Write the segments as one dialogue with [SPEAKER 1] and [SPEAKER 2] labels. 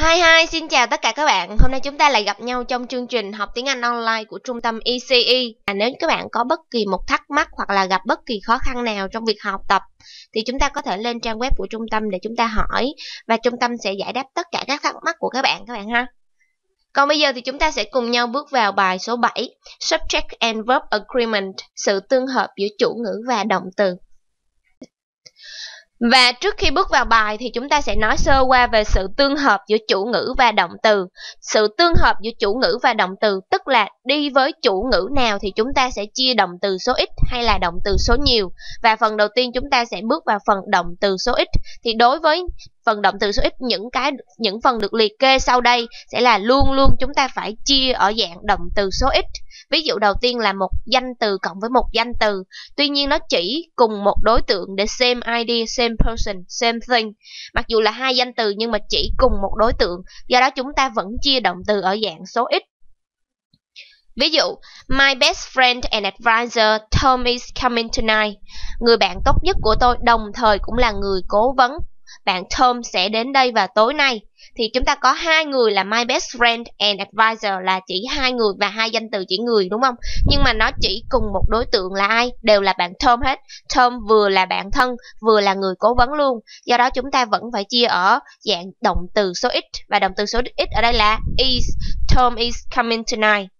[SPEAKER 1] Hi hi, xin chào tất cả các bạn. Hôm nay chúng ta lại gặp nhau trong chương trình học tiếng Anh online của trung tâm ECE. À, nếu các bạn có bất kỳ một thắc mắc hoặc là gặp bất kỳ khó khăn nào trong việc học tập thì chúng ta có thể lên trang web của trung tâm để chúng ta hỏi và trung tâm sẽ giải đáp tất cả các thắc mắc của các bạn các bạn ha. Còn bây giờ thì chúng ta sẽ cùng nhau bước vào bài số 7, Subject and Verb Agreement, sự tương hợp giữa chủ ngữ và động từ. Và trước khi bước vào bài thì chúng ta sẽ nói sơ qua về sự tương hợp giữa chủ ngữ và động từ. Sự tương hợp giữa chủ ngữ và động từ tức là đi với chủ ngữ nào thì chúng ta sẽ chia động từ số ít hay là động từ số nhiều. Và phần đầu tiên chúng ta sẽ bước vào phần động từ số ít. Thì đối với phần động từ số ít những cái những phần được liệt kê sau đây sẽ là luôn luôn chúng ta phải chia ở dạng động từ số ít. Ví dụ đầu tiên là một danh từ cộng với một danh từ. Tuy nhiên nó chỉ cùng một đối tượng để same idea same person same thing. Mặc dù là hai danh từ nhưng mà chỉ cùng một đối tượng. Do đó chúng ta vẫn chia động từ ở dạng số ít. Ví dụ, My best friend and advisor Tom is coming tonight. Người bạn tốt nhất của tôi đồng thời cũng là người cố vấn bạn Tom sẽ đến đây vào tối nay. Thì chúng ta có hai người là my best friend and advisor là chỉ hai người và hai danh từ chỉ người đúng không? Nhưng mà nó chỉ cùng một đối tượng là ai? Đều là bạn Tom hết. Tom vừa là bạn thân vừa là người cố vấn luôn. Do đó chúng ta vẫn phải chia ở dạng động từ số ít và động từ số ít ở đây là is Tom is coming tonight.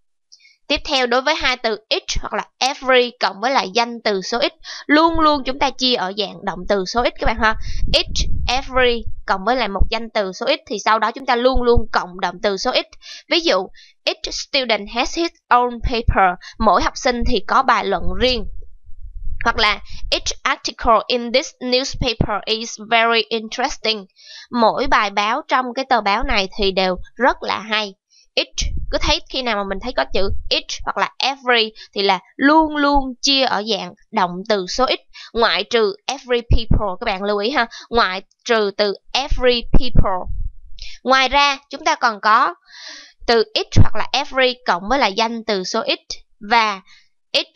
[SPEAKER 1] Tiếp theo đối với hai từ each hoặc là every cộng với lại danh từ số ít luôn luôn chúng ta chia ở dạng động từ số ít các bạn ha. Each, every, cộng với lại một danh từ số ít thì sau đó chúng ta luôn luôn cộng động từ số ít. Ví dụ, each student has his own paper. Mỗi học sinh thì có bài luận riêng. Hoặc là, each article in this newspaper is very interesting. Mỗi bài báo trong cái tờ báo này thì đều rất là hay each cứ thấy khi nào mà mình thấy có chữ each hoặc là every thì là luôn luôn chia ở dạng động từ số ít. Ngoại trừ every people, các bạn lưu ý ha. Ngoại trừ từ every people. Ngoài ra, chúng ta còn có từ each hoặc là every cộng với là danh từ số ít. Và each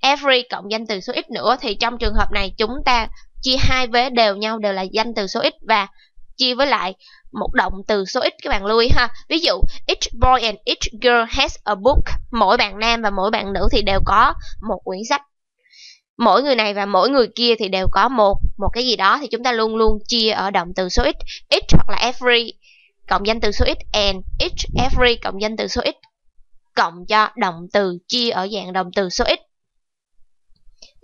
[SPEAKER 1] every cộng danh từ số ít nữa thì trong trường hợp này chúng ta chia hai vế đều nhau đều là danh từ số ít và chia với lại một động từ số ít các bạn lưu ý ha. Ví dụ, each boy and each girl has a book. Mỗi bạn nam và mỗi bạn nữ thì đều có một quyển sách. Mỗi người này và mỗi người kia thì đều có một một cái gì đó. Thì chúng ta luôn luôn chia ở động từ số ít. Each hoặc là every cộng danh từ số ít and each every cộng danh từ số ít cộng cho động từ chia ở dạng động từ số ít.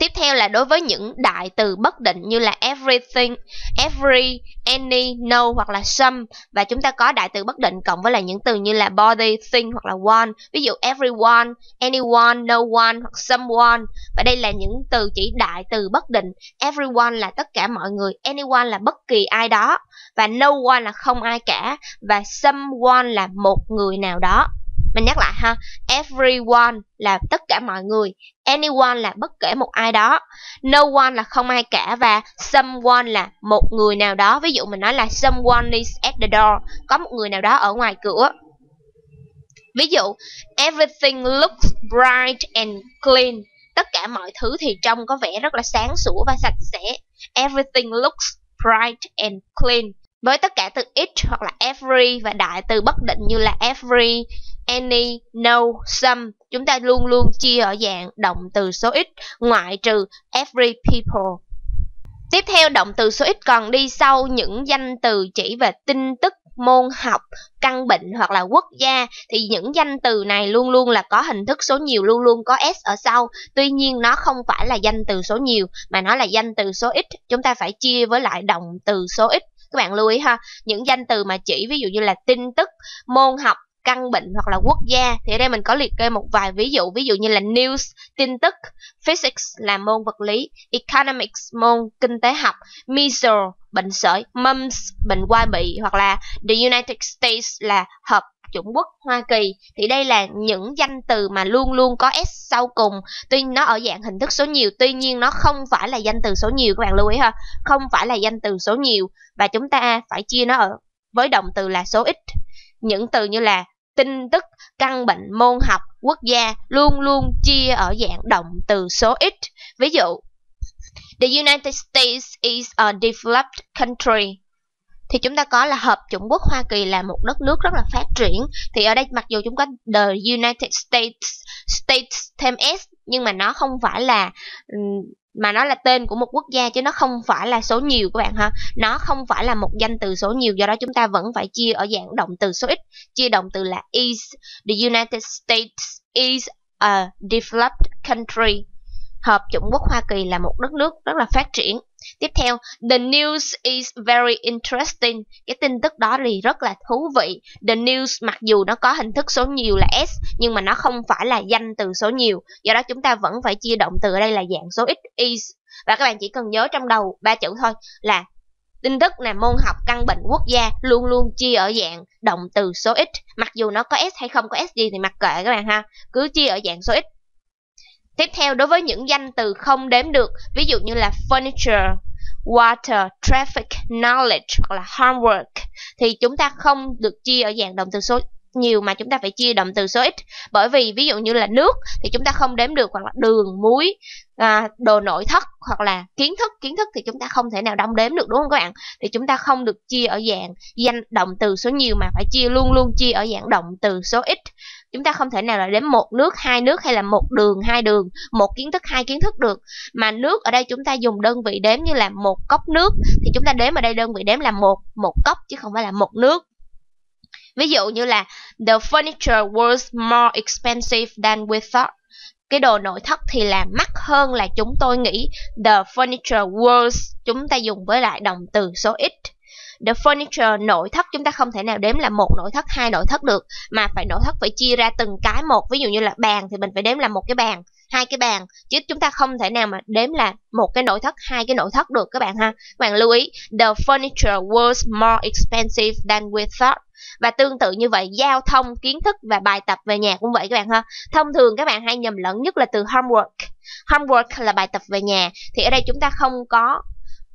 [SPEAKER 1] Tiếp theo là đối với những đại từ bất định như là everything, every, any, no hoặc là some và chúng ta có đại từ bất định cộng với là những từ như là body, thing hoặc là one. Ví dụ everyone, anyone, no one hoặc someone. Và đây là những từ chỉ đại từ bất định. Everyone là tất cả mọi người, anyone là bất kỳ ai đó và no one là không ai cả và someone là một người nào đó. Mình nhắc lại ha, everyone là tất cả mọi người, anyone là bất kể một ai đó, no one là không ai cả và someone là một người nào đó. Ví dụ mình nói là someone is at the door, có một người nào đó ở ngoài cửa. Ví dụ, everything looks bright and clean. Tất cả mọi thứ thì trông có vẻ rất là sáng sủa và sạch sẽ. Everything looks bright and clean. Với tất cả từ each hoặc là every và đại từ bất định như là every, any, no, some, chúng ta luôn luôn chia ở dạng động từ số ít, ngoại trừ every people. Tiếp theo động từ số ít còn đi sau những danh từ chỉ về tin tức, môn học, căn bệnh hoặc là quốc gia thì những danh từ này luôn luôn là có hình thức số nhiều luôn luôn có s ở sau. Tuy nhiên nó không phải là danh từ số nhiều mà nó là danh từ số ít. Chúng ta phải chia với lại động từ số ít các bạn lưu ý ha những danh từ mà chỉ ví dụ như là tin tức môn học căn bệnh hoặc là quốc gia. Thì ở đây mình có liệt kê một vài ví dụ. Ví dụ như là news, tin tức, physics là môn vật lý, economics môn kinh tế học measles bệnh sởi mumps bệnh quai bị hoặc là the United States là hợp chủng quốc Hoa Kỳ. Thì đây là những danh từ mà luôn luôn có s sau cùng. Tuy nó ở dạng hình thức số nhiều, tuy nhiên nó không phải là danh từ số nhiều, các bạn lưu ý ha. Không phải là danh từ số nhiều. Và chúng ta phải chia nó ở với động từ là số ít. Những từ như là tin tức, căn bệnh, môn học, quốc gia luôn luôn chia ở dạng động từ số ít. Ví dụ, The United States is a developed country. thì chúng ta có là Hợp chủng quốc Hoa Kỳ là một đất nước rất là phát triển. Thì ở đây mặc dù chúng có The United States States thêm S nhưng mà nó không phải là mà nó là tên của một quốc gia chứ nó không phải là số nhiều các bạn ha. Nó không phải là một danh từ số nhiều, do đó chúng ta vẫn phải chia ở dạng động từ số ít. Chia động từ là is. The United States is a developed country. Hợp chủng quốc Hoa Kỳ là một đất nước rất là phát triển. Tiếp theo, the news is very interesting. Cái tin tức đó thì rất là thú vị. The news mặc dù nó có hình thức số nhiều là s nhưng mà nó không phải là danh từ số nhiều. Do đó chúng ta vẫn phải chia động từ ở đây là dạng số ít is. Và các bạn chỉ cần nhớ trong đầu ba chữ thôi là tin tức là môn học căn bệnh quốc gia luôn luôn chia ở dạng động từ số ít. Mặc dù nó có s hay không có s gì thì mặc kệ các bạn ha. Cứ chia ở dạng số ít Tiếp theo, đối với những danh từ không đếm được, ví dụ như là furniture, water, traffic, knowledge hoặc là homework, thì chúng ta không được chia ở dạng động từ số nhiều mà chúng ta phải chia động từ số ít. Bởi vì ví dụ như là nước thì chúng ta không đếm được hoặc là đường muối à, đồ nội thất hoặc là kiến thức. Kiến thức thì chúng ta không thể nào đong đếm được đúng không các bạn? Thì chúng ta không được chia ở dạng danh động từ số nhiều mà phải chia luôn luôn chia ở dạng động từ số ít chúng ta không thể nào là đếm một nước, hai nước hay là một đường, hai đường, một kiến thức, hai kiến thức được. Mà nước ở đây chúng ta dùng đơn vị đếm như là một cốc nước, thì chúng ta đếm ở đây đơn vị đếm là một một cốc chứ không phải là một nước. Ví dụ như là, the furniture was more expensive than we thought. Cái đồ nội thất thì là mắc hơn là chúng tôi nghĩ. The furniture was, chúng ta dùng với lại động từ số ít the furniture, nội thất chúng ta không thể nào đếm là một nội thất, hai nội thất được, mà phải nội thất phải chia ra từng cái một. Ví dụ như là bàn thì mình phải đếm là một cái bàn, hai cái bàn, chứ chúng ta không thể nào mà đếm là một cái nội thất, hai cái nội thất được, các bạn ha. Các bạn lưu ý, the furniture was more expensive than we thought. Và tương tự như vậy, giao thông, kiến thức và bài tập về nhà cũng vậy các bạn ha. Thông thường các bạn hay nhầm lẫn nhất là từ homework. Homework là bài tập về nhà, thì ở đây chúng ta không có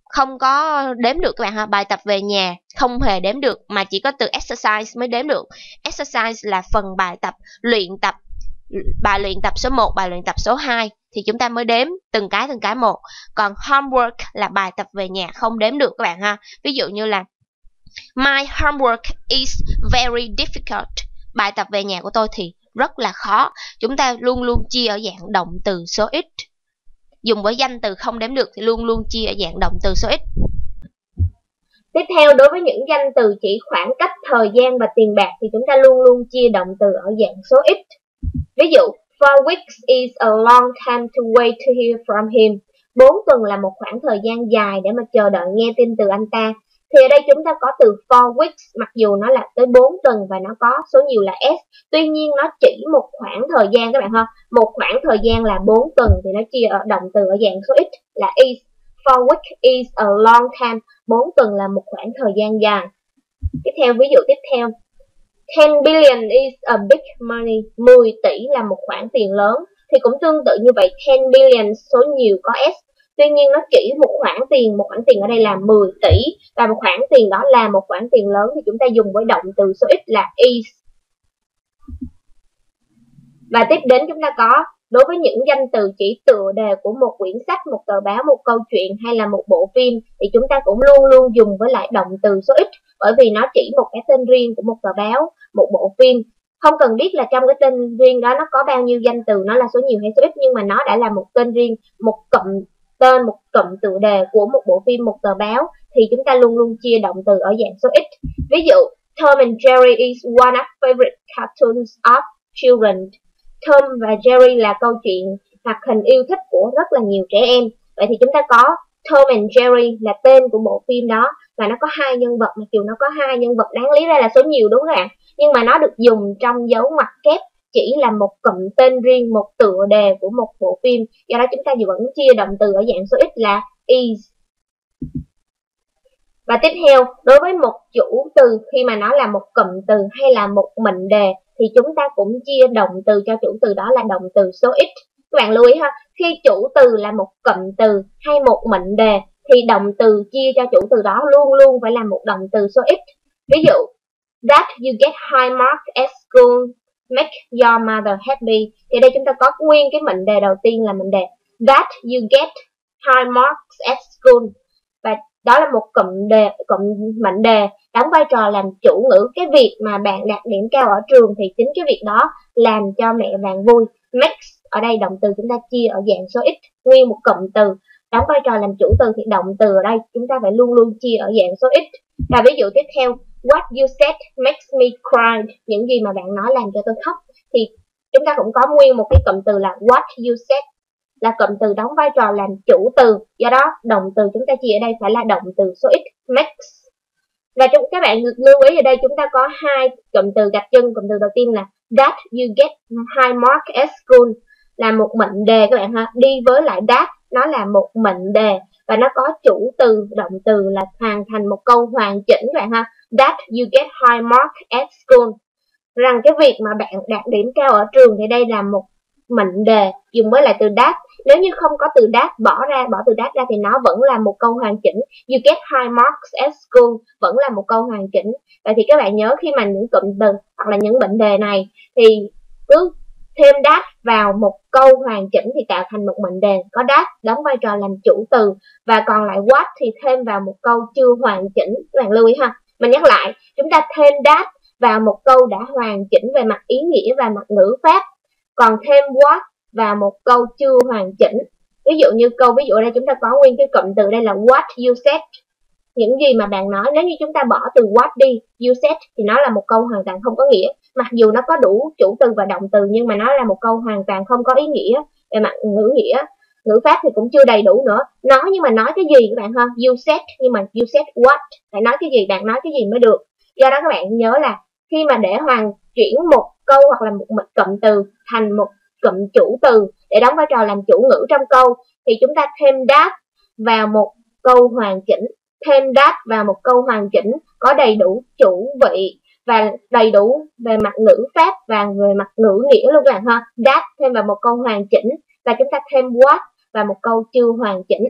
[SPEAKER 1] không có đếm được các bạn ha, bài tập về nhà không hề đếm được mà chỉ có từ exercise mới đếm được. Exercise là phần bài tập, luyện tập, bài luyện tập số 1 bài luyện tập số 2 thì chúng ta mới đếm từng cái từng cái một. Còn homework là bài tập về nhà không đếm được các bạn ha. Ví dụ như là, my homework is very difficult. Bài tập về nhà của tôi thì rất là khó. Chúng ta luôn luôn chia ở dạng động từ số ít dùng với danh từ không đếm được thì luôn luôn chia ở dạng động từ số ít.
[SPEAKER 2] Tiếp theo, đối với những danh từ chỉ khoảng cách, thời gian và tiền bạc thì chúng ta luôn luôn chia động từ ở dạng số ít. Ví dụ, four weeks is a long time to wait to hear from him. Bốn tuần là một khoảng thời gian dài để mà chờ đợi nghe tin từ anh ta. Thì ở đây chúng ta có từ 4 weeks, mặc dù nó là tới 4 tuần và nó có số nhiều là s. Tuy nhiên nó chỉ một khoảng thời gian các bạn ha. Một khoảng thời gian là 4 tuần thì nó chia ở, động từ ở dạng số ít là is. 4 weeks is a long time. 4 tuần là một khoảng thời gian dài. Tiếp theo, ví dụ tiếp theo. 10 billion is a big money. 10 tỷ là một khoản tiền lớn. Thì cũng tương tự như vậy 10 billion số nhiều có s Tuy nhiên nó chỉ một khoản tiền, một khoản tiền ở đây là 10 tỷ. Và một khoản tiền đó là một khoản tiền lớn thì chúng ta dùng với động từ số ít là is. Và tiếp đến chúng ta có đối với những danh từ chỉ tựa đề của một quyển sách, một tờ báo, một câu chuyện hay là một bộ phim thì chúng ta cũng luôn luôn dùng với lại động từ số ít. Bởi vì nó chỉ một cái tên riêng của một tờ báo, một bộ phim. Không cần biết là trong cái tên riêng đó nó có bao nhiêu danh từ nó là số nhiều hay số ít nhưng mà nó đã là một tên riêng một cụm tên một cụm tự đề của một bộ phim, một tờ báo thì chúng ta luôn luôn chia động từ ở dạng số ít. Ví dụ, Tom and Jerry is one of favorite cartoons of children. Tom và Jerry là câu chuyện hoạt hình yêu thích của rất là nhiều trẻ em. Vậy thì chúng ta có Tom and Jerry là tên của bộ phim đó và nó có hai nhân vật mặc dù nó có hai nhân vật đáng lý ra là số nhiều đúng không ạ? Nhưng mà nó được dùng trong dấu ngoặc kép chỉ là một cụm tên riêng, một tựa đề của một bộ phim. Do đó chúng ta vẫn chia động từ ở dạng số ít là is. Và tiếp theo, đối với một chủ từ khi mà nó là một cụm từ hay là một mệnh đề thì chúng ta cũng chia động từ cho chủ từ đó là động từ số ít. Các bạn lưu ý ha, khi chủ từ là một cụm từ hay một mệnh đề thì động từ chia cho chủ từ đó luôn luôn phải là một động từ số ít. Ví dụ, that you get high marks at school make your mother happy. Thì đây chúng ta có nguyên cái mệnh đề đầu tiên là mệnh đề that you get high marks at school. Và đó là một cụm đề, cụm mệnh đề đóng vai trò làm chủ ngữ. Cái việc mà bạn đạt điểm cao ở trường thì chính cái việc đó làm cho mẹ bạn vui. Max ở đây động từ chúng ta chia ở dạng số ít, nguyên một cụm từ. Đóng vai trò làm chủ từ thì động từ ở đây chúng ta phải luôn luôn chia ở dạng số ít. Và ví dụ tiếp theo what you said makes me cry. Những gì mà bạn nói làm cho tôi khóc. Thì chúng ta cũng có nguyên một cái cụm từ là what you said, là cụm từ đóng vai trò làm chủ từ. Do đó, động từ chúng ta chia ở đây phải là động từ số ít, makes. Và chúng, các bạn lưu ý ở đây chúng ta có hai cụm từ gạch chân cụm từ đầu tiên là that you get high mark at school là một mệnh đề các bạn ha. Đi với lại that, nó là một mệnh đề và nó có chủ từ, động từ là hoàn thành một câu hoàn chỉnh các bạn ha. That you get high mark at school. Rằng cái việc mà bạn đạt điểm cao ở trường thì đây là một mệnh đề. Dùng với lại từ that. Nếu như không có từ that bỏ ra, bỏ từ that ra thì nó vẫn là một câu hoàn chỉnh. You get high marks at school vẫn là một câu hoàn chỉnh. Vậy thì các bạn nhớ khi mà những cụm từ hoặc là những mệnh đề này thì cứ thêm đáp vào một câu hoàn chỉnh thì tạo thành một mệnh đề. Có đáp, đóng vai trò làm chủ từ, và còn lại what thì thêm vào một câu chưa hoàn chỉnh. Các bạn lưu ý ha. Mình nhắc lại, chúng ta thêm đáp vào một câu đã hoàn chỉnh về mặt ý nghĩa và mặt ngữ pháp, còn thêm what vào một câu chưa hoàn chỉnh. Ví dụ như câu, ví dụ đây chúng ta có nguyên cái cụm từ đây là what you said. Những gì mà bạn nói, nếu như chúng ta bỏ từ what đi, you said, thì nó là một câu hoàn toàn không có nghĩa mặc dù nó có đủ chủ từ và động từ, nhưng mà nó là một câu hoàn toàn không có ý nghĩa về mặt ngữ nghĩa. Ngữ pháp thì cũng chưa đầy đủ nữa. Nói nhưng mà nói cái gì các bạn ha? You said, nhưng mà you said what? Phải nói cái gì? Bạn nói cái gì mới được? Do đó các bạn nhớ là khi mà để hoàn chuyển một câu hoặc là một cụm từ thành một cụm chủ từ để đóng vai trò làm chủ ngữ trong câu, thì chúng ta thêm that vào một câu hoàn chỉnh, thêm that vào một câu hoàn chỉnh có đầy đủ chủ vị và đầy đủ về mặt ngữ pháp và về mặt ngữ nghĩa luôn các bạn ha that thêm vào một câu hoàn chỉnh và chúng ta thêm what và một câu chưa hoàn chỉnh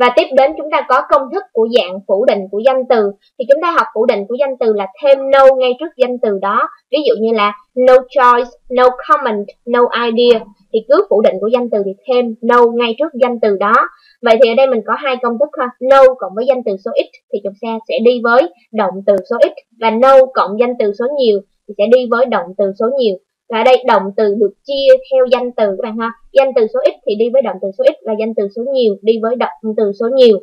[SPEAKER 2] và tiếp đến chúng ta có công thức của dạng phủ định của danh từ. Thì chúng ta học phủ định của danh từ là thêm no ngay trước danh từ đó. Ví dụ như là no choice, no comment, no idea. Thì cứ phủ định của danh từ thì thêm no ngay trước danh từ đó. Vậy thì ở đây mình có hai công thức ha. No cộng với danh từ số ít thì chúng ta sẽ đi với động từ số ít. Và no cộng danh từ số nhiều thì sẽ đi với động từ số nhiều. Và ở đây động từ được chia theo danh từ các bạn ha. Danh từ số ít thì đi với động từ số ít và danh từ số nhiều đi với động từ số nhiều.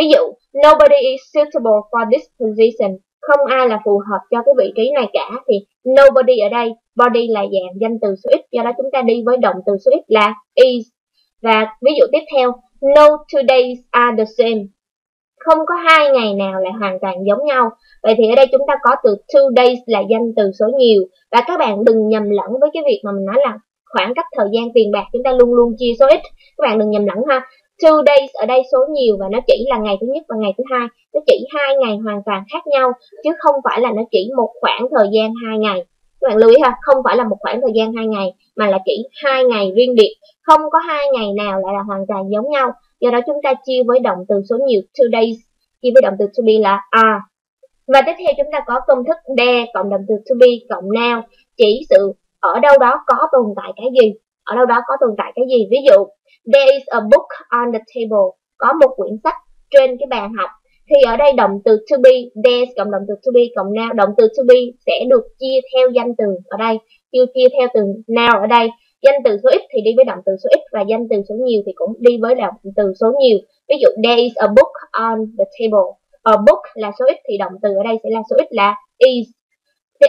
[SPEAKER 2] Ví dụ, nobody is suitable for this position. Không ai là phù hợp cho cái vị trí này cả thì nobody ở đây, body là dạng danh từ số ít, do đó chúng ta đi với động từ số ít là is. Và ví dụ tiếp theo, no two days are the same không có hai ngày nào là hoàn toàn giống nhau. Vậy thì ở đây chúng ta có từ two days là danh từ số nhiều và các bạn đừng nhầm lẫn với cái việc mà mình nói là khoảng cách thời gian tiền bạc, chúng ta luôn luôn chia số ít. Các bạn đừng nhầm lẫn ha. Two days ở đây số nhiều và nó chỉ là ngày thứ nhất và ngày thứ hai. Nó chỉ hai ngày hoàn toàn khác nhau, chứ không phải là nó chỉ một khoảng thời gian hai ngày. Các bạn lưu ý ha, không phải là một khoảng thời gian hai ngày mà là chỉ hai ngày riêng biệt. Không có hai ngày nào lại là hoàn toàn giống nhau Do đó chúng ta chia với động từ số nhiều two days, chia với động từ to be là are. Và tiếp theo chúng ta có công thức there cộng động từ to be cộng now chỉ sự ở đâu đó có tồn tại cái gì. Ở đâu đó có tồn tại cái gì. Ví dụ, there is a book on the table. Có một quyển sách trên cái bàn học. Thì ở đây động từ to be, there cộng động từ to be cộng now. Động từ to be sẽ được chia theo danh từ ở đây. Chưa chia theo từ now ở đây. Danh từ số ít thì đi với động từ số ít và danh từ số nhiều thì cũng đi với động từ số nhiều. Ví dụ there is a book on the table. A book là số ít thì động từ ở đây sẽ là số ít là is.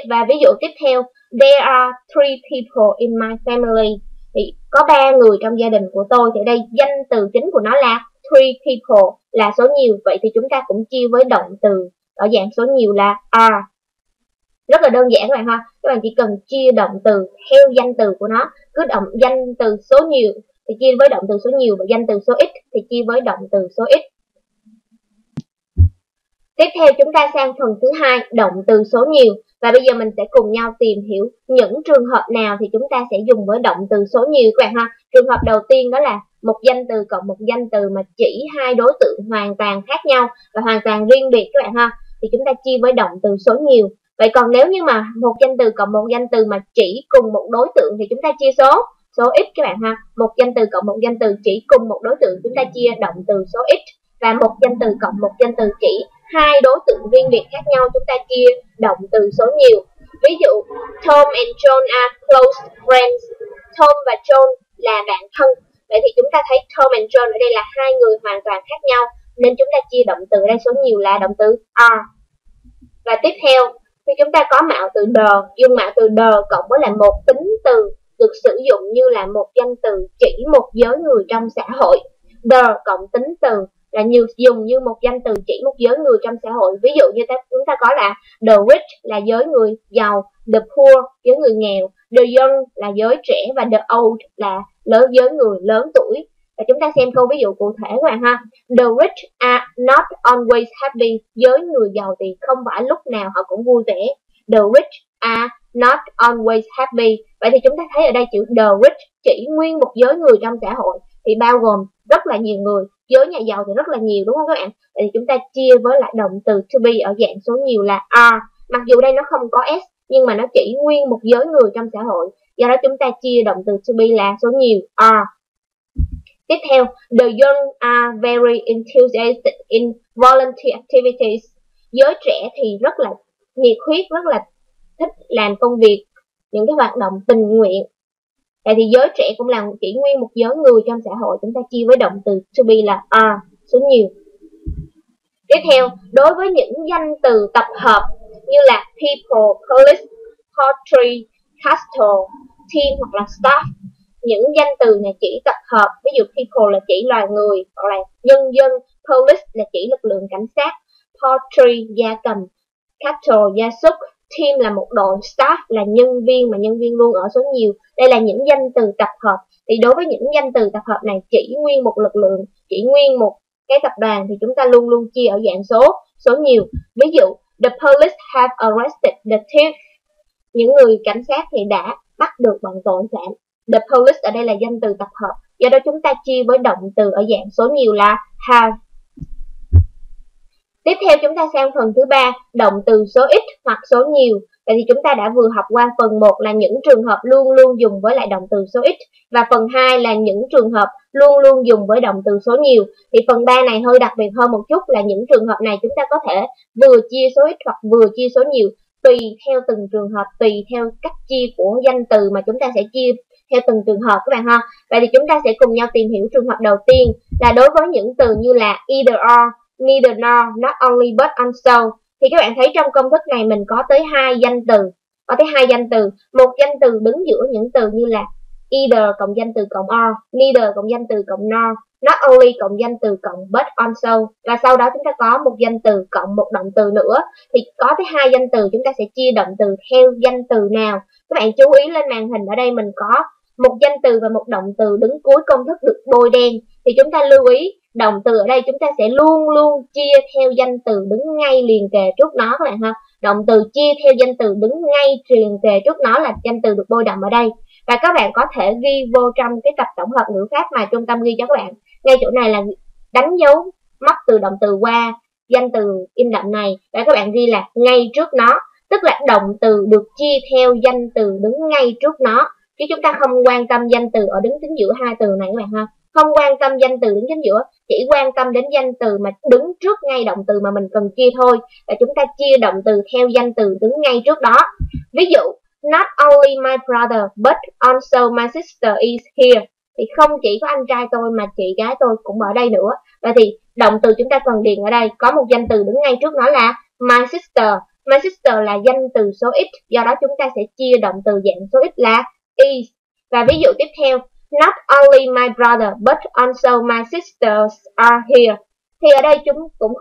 [SPEAKER 2] Và ví dụ tiếp theo there are three people in my family. Thì có ba người trong gia đình của tôi. Thì đây danh từ chính của nó là three people là số nhiều, vậy thì chúng ta cũng chia với động từ ở dạng số nhiều là are. Rất là đơn giản các bạn ha các bạn chỉ cần chia động từ theo danh từ của nó, cứ động danh từ số nhiều thì chia với động từ số nhiều và danh từ số ít thì chia với động từ số ít. Tiếp theo chúng ta sang phần thứ hai, động từ số nhiều, và bây giờ mình sẽ cùng nhau tìm hiểu những trường hợp nào thì chúng ta sẽ dùng với động từ số nhiều các bạn ha. Trường hợp đầu tiên đó là một danh từ cộng một danh từ mà chỉ hai đối tượng hoàn toàn khác nhau và hoàn toàn riêng biệt các bạn ha, thì chúng ta chia với động từ số nhiều. Vậy còn nếu như mà một danh từ cộng một danh từ mà chỉ cùng một đối tượng thì chúng ta chia số. số ít các bạn ha. Một danh từ cộng một danh từ chỉ cùng một đối tượng, chúng ta chia động từ số ít. Và một danh từ cộng một danh từ chỉ, hai đối tượng riêng biệt khác nhau, chúng ta chia động từ số nhiều. Ví dụ, Tom and John are close friends. Tom và John là bạn thân vậy thì chúng ta thấy Tom and John ở đây là hai người hoàn toàn khác nhau nên chúng ta chia động từ ra số nhiều là động từ are và tiếp theo khi chúng ta có mạo từ the dùng mạo từ the cộng với lại một tính từ được sử dụng như là một danh từ chỉ một giới người trong xã hội. The cộng tính từ là nhiều dùng như một danh từ chỉ một giới người trong xã hội. Ví dụ như ta, chúng ta có là the rich là giới người giàu the poor giới người nghèo the young là giới trẻ và the old là lớn với người lớn tuổi. Và chúng ta xem câu ví dụ cụ thể các bạn ha. The rich are not always happy với người giàu thì không phải lúc nào họ cũng vui vẻ. The rich are not always happy. Vậy thì chúng ta thấy ở đây chữ the rich chỉ nguyên một giới người trong xã hội, thì bao gồm rất là nhiều người, giới nhà giàu thì rất là nhiều, đúng không các bạn? Vậy thì chúng ta chia với lại động từ to be ở dạng số nhiều là are. Mặc dù đây nó không có s, nhưng mà nó chỉ nguyên một giới người trong xã hội do đó chúng ta chia động từ to be là số nhiều are tiếp theo the young are very enthusiastic in volunteer activities. Giới trẻ thì rất là nhiệt huyết rất là thích làm công việc những cái hoạt động tình nguyện. Vậy thì giới trẻ cũng là chỉ nguyên một giới người trong xã hội chúng ta chia với động từ to be là are số nhiều. Tiếp theo, đối với những danh từ tập hợp như là people, police, poetry, castle, team hoặc là staff, những danh từ này chỉ tập hợp, ví dụ people là chỉ loài người hoặc là nhân dân, police là chỉ lực lượng cảnh sát, poultry gia cầm, cattle gia súc, team là một đội, staff là nhân viên mà nhân viên luôn ở số nhiều. Đây là những danh từ tập hợp. Thì đối với những danh từ tập hợp này chỉ nguyên một lực lượng, chỉ nguyên một cái tập đoàn thì chúng ta luôn luôn chia ở dạng số, số nhiều. Ví dụ, the police have arrested the thief. Những người cảnh sát thì đã bắt được bọn tội phạm. The police ở đây là danh từ tập hợp. Do đó chúng ta chia với động từ ở dạng số nhiều là have. Tiếp theo chúng ta sang phần thứ ba, động từ số ít hoặc số nhiều. Tại vì chúng ta đã vừa học qua phần 1 là những trường hợp luôn luôn dùng với lại động từ số ít và phần 2 là những trường hợp luôn luôn dùng với động từ số nhiều. Thì phần 3 này hơi đặc biệt hơn một chút là những trường hợp này chúng ta có thể vừa chia số ít hoặc vừa chia số nhiều tùy theo từng trường hợp, tùy theo cách chia của danh từ mà chúng ta sẽ chia theo từng trường hợp các bạn ha. Vậy thì chúng ta sẽ cùng nhau tìm hiểu trường hợp đầu tiên là đối với những từ như là either or neither nor, not only but also. Thì các bạn thấy trong công thức này mình có tới hai danh từ, có tới hai danh từ, một danh từ đứng giữa những từ như là either cộng danh từ cộng or, neither cộng danh từ cộng nor, not only cộng danh từ cộng but also. Và sau đó chúng ta có một danh từ cộng một động từ nữa. Thì có tới hai danh từ chúng ta sẽ chia động từ theo danh từ nào. Các bạn chú ý lên màn hình ở đây mình có một danh từ và một động từ đứng cuối công thức được bôi đen. Thì chúng ta lưu ý, động từ ở đây chúng ta sẽ luôn luôn chia theo danh từ đứng ngay liền kề trước nó các bạn ha. Động từ chia theo danh từ đứng ngay liền kề trước nó là danh từ được bôi đậm ở đây. Và các bạn có thể ghi vô trong cái tập tổng hợp ngữ pháp mà trung tâm ghi cho các bạn ngay chỗ này là đánh dấu móc từ động từ qua, danh từ in đậm này. Và các bạn ghi là ngay trước nó, tức là động từ được chia theo danh từ đứng ngay trước nó. Chứ chúng ta không quan tâm danh từ ở đứng chính giữa hai từ này các bạn ha. Không quan tâm danh từ đứng chính giữa, chỉ quan tâm đến danh từ mà đứng trước ngay động từ mà mình cần chia thôi. Và chúng ta chia động từ theo danh từ đứng ngay trước đó. Ví dụ, not only my brother, but also my sister is here thì không chỉ có anh trai tôi mà chị gái tôi cũng ở đây nữa. Và thì động từ chúng ta cần điền ở đây, có một danh từ đứng ngay trước nó là my sister. My sister là danh từ số ít do đó chúng ta sẽ chia động từ dạng số ít là is. Và ví dụ tiếp theo, Not only my brother, but also my sisters are here. Thì ở đây chúng cũng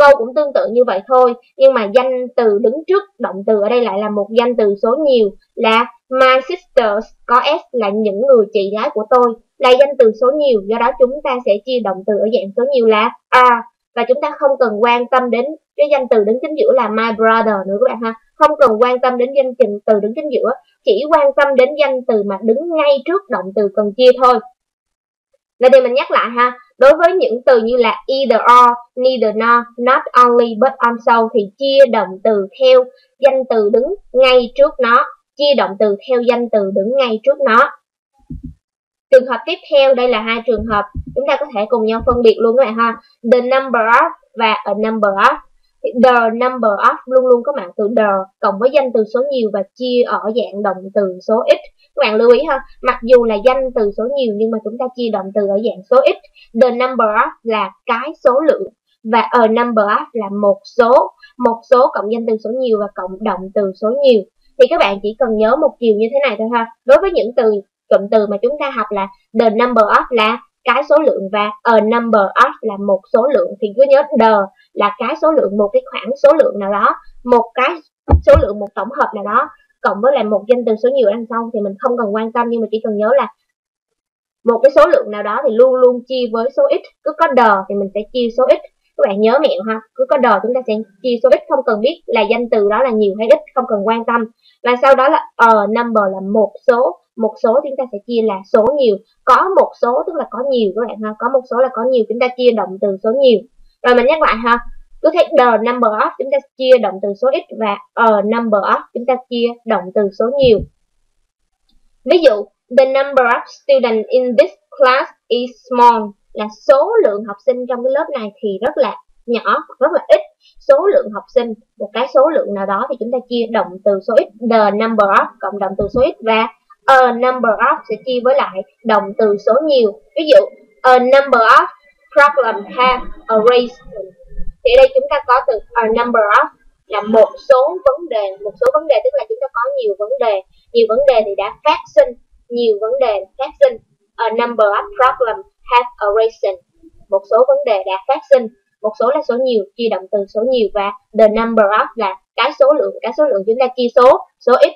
[SPEAKER 2] câu cũng tương tự như vậy thôi, nhưng mà danh từ đứng trước động từ ở đây lại là một danh từ số nhiều là my sisters có s là những người chị gái của tôi là danh từ số nhiều do đó chúng ta sẽ chia động từ ở dạng số nhiều là are và chúng ta không cần quan tâm đến cái danh từ đứng chính giữa là my brother nữa các bạn ha. Không cần quan tâm đến danh từ đứng chính giữa chỉ quan tâm đến danh từ mà đứng ngay trước động từ cần chia thôi. Vậy thì mình nhắc lại ha, đối với những từ như là either or, neither nor, not only but also thì chia động từ theo danh từ đứng ngay trước nó, chia động từ theo danh từ đứng ngay trước nó. trường hợp tiếp theo đây là hai trường hợp chúng ta có thể cùng nhau phân biệt luôn các bạn ha. The number of và a number of. The number of luôn luôn có mạng từ the cộng với danh từ số nhiều và chia ở dạng động từ số ít các bạn lưu ý ha, mặc dù là danh từ số nhiều nhưng mà chúng ta chia động từ ở dạng số ít. The number of là cái số lượng và a number of là một số một số cộng danh từ số nhiều và cộng động từ số nhiều. Thì các bạn chỉ cần nhớ một chiều như thế này thôi ha, đối với những từ, cụm từ mà chúng ta học là the number of là cái số lượng và a number of là một số lượng, thì cứ nhớ the là cái số lượng một cái khoảng số lượng nào đó, một cái số lượng, một tổng hợp nào đó cộng với lại một danh từ số nhiều đằng sau thì mình không cần quan tâm, nhưng mà chỉ cần nhớ là một cái số lượng nào đó thì luôn luôn chia với số ít cứ có đờ thì mình sẽ chia số ít các bạn nhớ mẹo ha, cứ có đờ chúng ta sẽ chia số ít không cần biết là danh từ đó là nhiều hay ít, không cần quan tâm. Và sau đó là a number là một số một số chúng ta sẽ chia là số nhiều. Có một số tức là có nhiều các bạn ha, có một số là có nhiều, chúng ta chia động từ số nhiều. Rồi mình nhắc lại ha cứ thấy the number of, chúng ta chia động từ số ít và a number of, chúng ta chia động từ số nhiều. Ví dụ, the number of students in this class is small. Là số lượng học sinh trong cái lớp này thì rất là nhỏ rất là ít. Số lượng học sinh, một cái số lượng nào đó thì chúng ta chia động từ số ít the number of cộng động từ số ít và a number of sẽ chia với lại động từ số nhiều. Ví dụ, a number of problems have arisen thì ở đây chúng ta có từ a number of là một số vấn đề, một số vấn đề, tức là chúng ta có nhiều vấn đề. Nhiều vấn đề thì đã phát sinh, nhiều vấn đề phát sinh. A number of problems have arisen. Một số vấn đề đã phát sinh, một số là số nhiều chia động từ số nhiều và the number of là cái số lượng, cái số lượng chúng ta chia số số ít.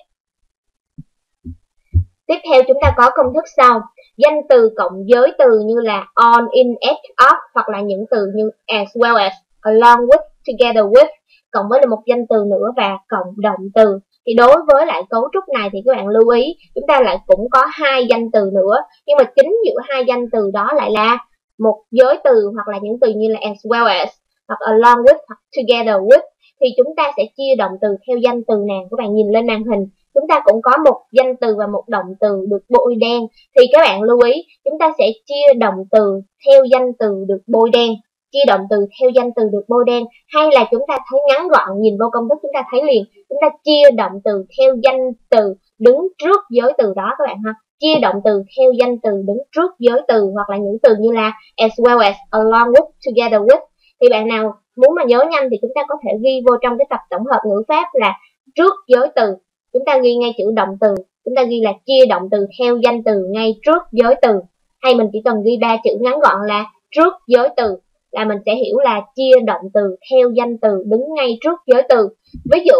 [SPEAKER 2] Tiếp theo chúng ta có công thức sau. Danh từ cộng giới từ như là on, in, at of hoặc là những từ như as well as along with, together with, cộng với là một danh từ nữa và cộng động từ. Thì đối với lại cấu trúc này thì các bạn lưu ý, chúng ta lại cũng có hai danh từ nữa. Nhưng mà chính giữa hai danh từ đó lại là một giới từ hoặc là những từ như là as well as, hoặc along with, hoặc together with. Thì chúng ta sẽ chia động từ theo danh từ nào? Các bạn nhìn lên màn hình, chúng ta cũng có một danh từ và một động từ được bôi đen. Thì các bạn lưu ý, chúng ta sẽ chia động từ theo danh từ được bôi đen chia động từ theo danh từ được bôi đen, hay là chúng ta thấy ngắn gọn, nhìn vô công thức chúng ta thấy liền. Chúng ta chia động từ theo danh từ đứng trước giới từ đó các bạn ha. Chia động từ theo danh từ đứng trước giới từ, hoặc là những từ như là as well as, along with, together with. Thì bạn nào muốn mà nhớ nhanh thì chúng ta có thể ghi vô trong cái tập tổng hợp ngữ pháp là trước giới từ. Chúng ta ghi ngay chữ động từ, chúng ta ghi là chia động từ theo danh từ ngay trước giới từ. Hay mình chỉ cần ghi ba chữ ngắn gọn là trước giới từ là mình sẽ hiểu là chia động từ theo danh từ đứng ngay trước giới từ. Ví dụ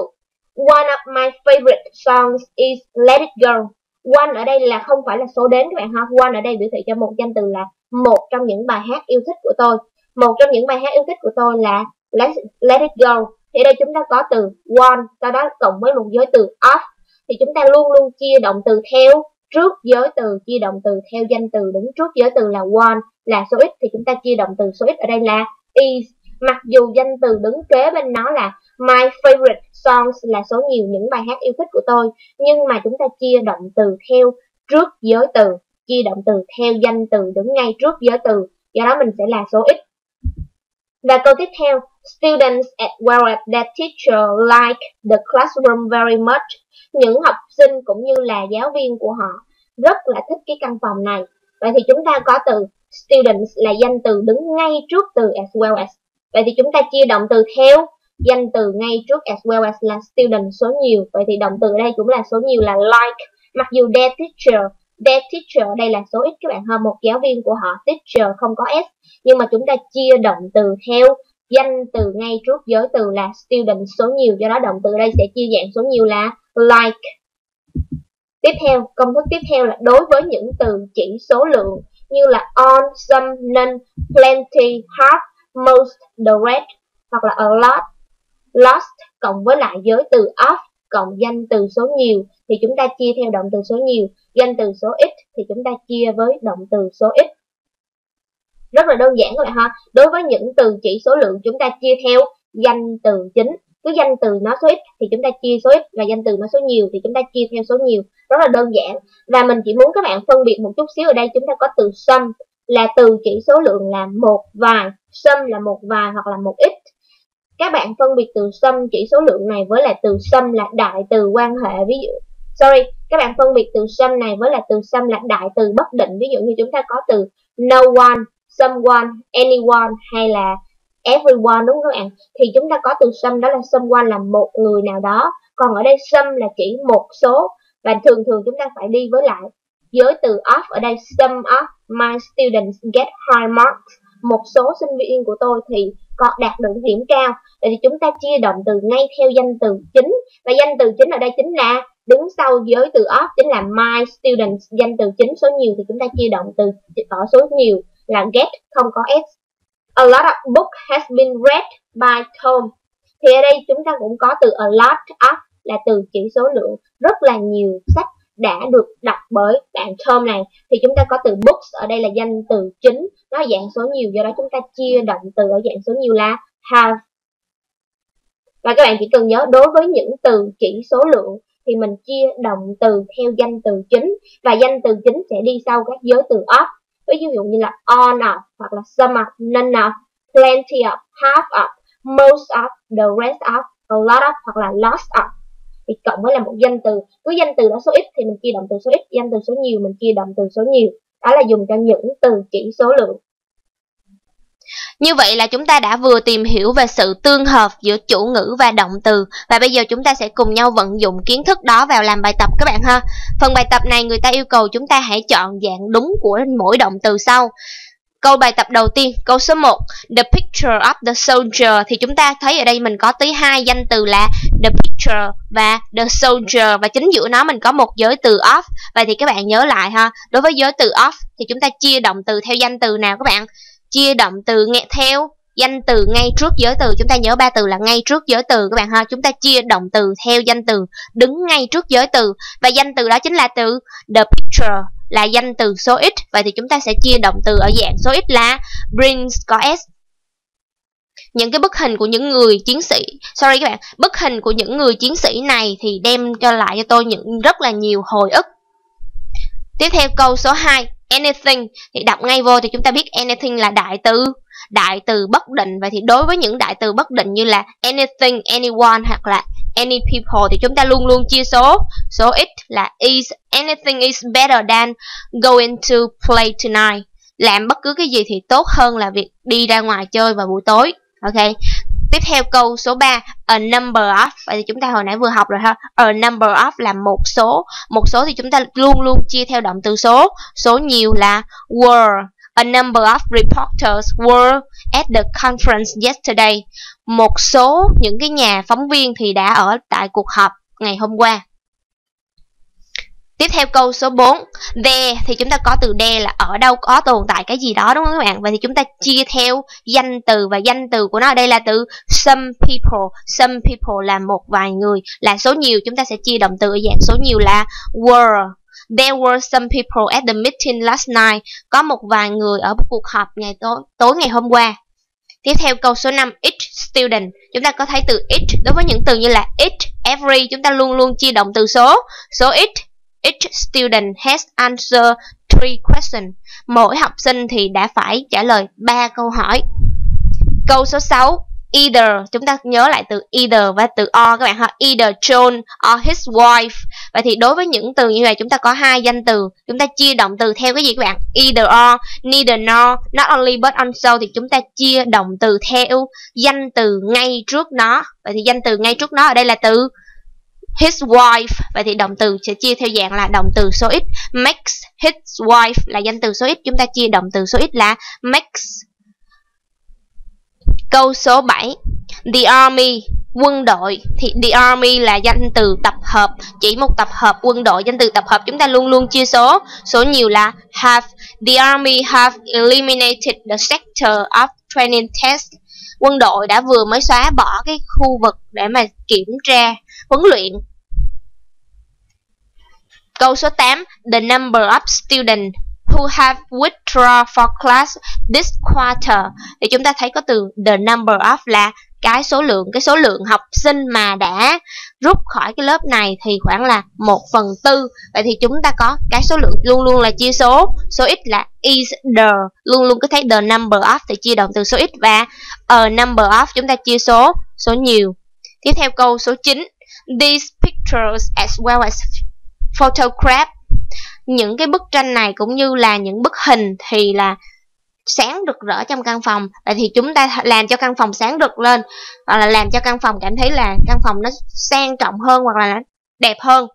[SPEAKER 2] one of my favorite songs is Let It Go. One ở đây là không phải là số đến các bạn ha. One ở đây biểu thị cho một danh từ là một trong những bài hát yêu thích của tôi. Một trong những bài hát yêu thích của tôi là Let, Let It Go. Thì đây chúng ta có từ one sau đó cộng với một giới từ of. Thì chúng ta luôn luôn chia động từ theo trước giới từ, chia động từ theo danh từ đứng trước giới từ là one, là số ít thì chúng ta chia động từ số ít ở đây là is. Mặc dù danh từ đứng kế bên nó là my favorite songs là số nhiều những bài hát yêu thích của tôi, nhưng mà chúng ta chia động từ theo trước giới từ, chia động từ theo danh từ đứng ngay trước giới từ. Do đó mình sẽ là số ít và câu tiếp theo, students at well as their teacher like the classroom very much. Những học sinh cũng như là giáo viên của họ rất là thích cái căn phòng này. Vậy thì chúng ta có từ students là danh từ đứng ngay trước từ as well as. Vậy thì chúng ta chia động từ theo danh từ ngay trước as well as là student số nhiều. Vậy thì động từ ở đây cũng là số nhiều là like. Mặc dù their teacher Their teacher đây là số ít các bạn ha, một giáo viên của họ, teacher không có s, nhưng mà chúng ta chia động từ theo. Danh từ ngay trước giới từ là student số nhiều, do đó động từ đây sẽ chia dạng số nhiều là like. Tiếp theo, công thức tiếp theo là đối với những từ chỉ số lượng như là on, some, none, plenty, half, most, the rest hoặc là a lot, lost cộng với lại giới từ of cộng danh từ số nhiều thì chúng ta chia theo động từ số nhiều, danh từ số ít thì chúng ta chia với động từ số ít. Rất là đơn giản các bạn ha. Đối với những từ chỉ số lượng chúng ta chia theo danh từ chính. Cứ danh từ nó số ít thì chúng ta chia số ít. Và danh từ nó số nhiều thì chúng ta chia theo số nhiều. Rất là đơn giản. Và mình chỉ muốn các bạn phân biệt một chút xíu ở đây. Chúng ta có từ sum là từ chỉ số lượng là một vài sum là một vài hoặc là một ít các bạn phân biệt từ sum chỉ số lượng này với là từ sum là đại từ quan hệ. Ví dụ, sorry, các bạn phân biệt từ sum này với là từ sum là đại từ bất định. Ví dụ như chúng ta có từ no one, someone, anyone hay là everyone, đúng không các bạn thì chúng ta có từ some đó là someone là một người nào đó. Còn ở đây some là chỉ một số. Và thường thường chúng ta phải đi với lại với từ of. Ở đây some of my students get high marks. Một số sinh viên của tôi thì có đạt được điểm cao. Vậy thì chúng ta chia động từ ngay theo danh từ chính. Và danh từ chính ở đây chính là, đứng sau giới từ of chính là my students. Danh từ chính số nhiều thì chúng ta chia động từ ở số nhiều là get, không có s. A lot of book has been read by Tom. Thì ở đây chúng ta cũng có từ a lot of, là từ chỉ số lượng. Rất là nhiều sách đã được đọc bởi bạn Tom này thì chúng ta có từ books ở đây là danh từ chính nó dạng số nhiều do đó chúng ta chia động từ ở dạng số nhiều là have. Và các bạn chỉ cần nhớ đối với những từ chỉ số lượng thì mình chia động từ theo danh từ chính và danh từ chính sẽ đi sau các giới từ of. Ví dụ như là all of hoặc là some of, none of, plenty of, half of, most of, the rest of, a lot of hoặc là lots of thì cộng với là một danh từ cứ danh từ đó số ít thì mình chia động từ số ít, danh từ số nhiều mình chia động từ số nhiều đó là dùng cho những từ chỉ số lượng
[SPEAKER 1] như vậy là chúng ta đã vừa tìm hiểu về sự tương hợp giữa chủ ngữ và động từ và bây giờ chúng ta sẽ cùng nhau vận dụng kiến thức đó vào làm bài tập các bạn ha. Phần bài tập này người ta yêu cầu chúng ta hãy chọn dạng đúng của mỗi động từ sau. Câu bài tập đầu tiên, câu số 1, the picture of the soldier. Thì chúng ta thấy ở đây mình có tới hai danh từ là the picture và the soldier. Và chính giữa nó mình có một giới từ of. Vậy thì các bạn nhớ lại ha, đối với giới từ of thì chúng ta chia động từ theo danh từ nào các bạn? chia động từ nghe theo danh từ ngay trước giới từ. Chúng ta nhớ ba từ là ngay trước giới từ các bạn ha. Chúng ta chia động từ theo danh từ đứng ngay trước giới từ. Và danh từ đó chính là từ the picture là danh từ số ít vậy thì chúng ta sẽ chia động từ ở dạng số ít là brings có s. Những cái bức hình của những người chiến sĩ, sorry các bạn, bức hình của những người chiến sĩ này thì đem cho lại cho tôi những rất là nhiều hồi ức. Tiếp theo câu số 2 anything. Thì đọc ngay vô thì chúng ta biết anything là đại từ đại từ bất định. Vậy thì đối với những đại từ bất định như là anything, anyone hoặc là any people thì chúng ta luôn luôn chia số số ít là is anything is better than going to play tonight làm bất cứ cái gì thì tốt hơn là việc đi ra ngoài chơi vào buổi tối ok Tiếp theo câu số 3, a number of. Vậy thì chúng ta hồi nãy vừa học rồi ha. A number of là một số. Một số thì chúng ta luôn luôn chia theo động từ số. Số nhiều là were. A number of reporters were at the conference yesterday. Một số những cái nhà phóng viên thì đã ở tại cuộc họp ngày hôm qua. Tiếp theo câu số 4 There thì chúng ta có từ there là ở đâu, có tồn tại cái gì đó đúng không các bạn? Vậy thì chúng ta chia theo danh từ và danh từ của nó. Ở đây là từ some people Some people là một vài người. Là số nhiều, chúng ta sẽ chia động từ ở dạng số nhiều là were There were some people at the meeting last night Có một vài người ở cuộc họp ngày tối, tối ngày hôm qua Tiếp theo câu số 5 Each student Chúng ta có thấy từ each Đối với những từ như là each, every Chúng ta luôn luôn chia động từ số Số each Each student has answered three questions. Mỗi học sinh thì đã phải trả lời 3 câu hỏi. Câu số 6 either. Chúng ta nhớ lại từ either và từ or các bạn ha. Either John or his wife. Vậy thì đối với những từ như vậy, chúng ta có hai danh từ. Chúng ta chia động từ theo cái gì các bạn? Either or, neither nor, not only but also thì chúng ta chia động từ theo danh từ ngay trước nó. Vậy thì danh từ ngay trước nó ở đây là từ his wife. Vậy thì động từ sẽ chia theo dạng là động từ số ít. Makes his wife là danh từ số ít. Chúng ta chia động từ số ít là makes câu số 7 the army, quân đội. Thì the army là danh từ tập hợp, chỉ một tập hợp quân đội, danh từ tập hợp. Chúng ta luôn luôn chia số. Số nhiều là have the army have eliminated the sector of training test. Quân đội đã vừa mới xóa bỏ cái khu vực để mà kiểm tra, huấn luyện. Câu số 8 The number of students who have withdrawn for class this quarter. Thì chúng ta thấy có từ the number of là cái số lượng, cái số lượng học sinh mà đã rút khỏi cái lớp này thì khoảng là 1 phần tư. Vậy thì chúng ta có cái số lượng luôn luôn là chia số. Số ít là is the. Luôn luôn cứ thấy the number of thì chia động từ số ít và a number of chúng ta chia số số nhiều. Tiếp theo câu số 9 these pictures as well as photograph những cái bức tranh này cũng như là những bức hình thì là sáng rực rỡ trong căn phòng. Vậy thì chúng ta làm cho căn phòng sáng rực lên, hoặc là làm cho căn phòng cảm thấy là căn phòng nó sang trọng hơn hoặc là nó đẹp hơn.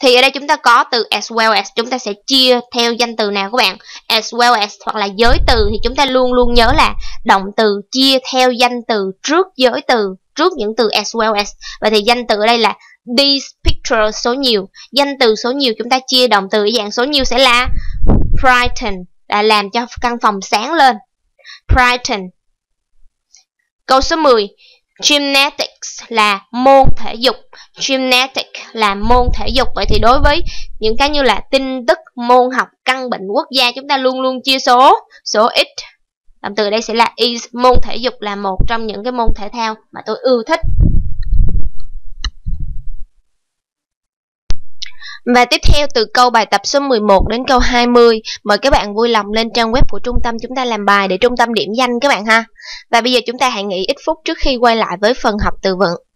[SPEAKER 1] Thì ở đây chúng ta có từ as well as, chúng ta sẽ chia theo danh từ nào các bạn? As well as hoặc là giới từ, thì chúng ta luôn luôn nhớ là động từ chia theo danh từ trước, giới từ trước những từ as well as. Vậy thì danh từ ở đây là these pictures số nhiều, danh từ số nhiều chúng ta chia động từ dạng số nhiều sẽ là brighten là làm cho căn phòng sáng lên. Brighten câu số 10 gymnastics là môn thể dục. Gymnastics là môn thể dục. Vậy thì đối với những cái như là tin tức, môn học, căn bệnh quốc gia, chúng ta luôn luôn chia số số ít. Động từ đây sẽ là is, môn thể dục là một trong những cái môn thể thao mà tôi ưa thích. Và tiếp theo từ câu bài tập số 11 đến câu 20, mời các bạn vui lòng lên trang web của trung tâm chúng ta làm bài để trung tâm điểm danh các bạn ha. Và bây giờ chúng ta hãy nghỉ ít phút trước khi quay lại với phần học từ vựng.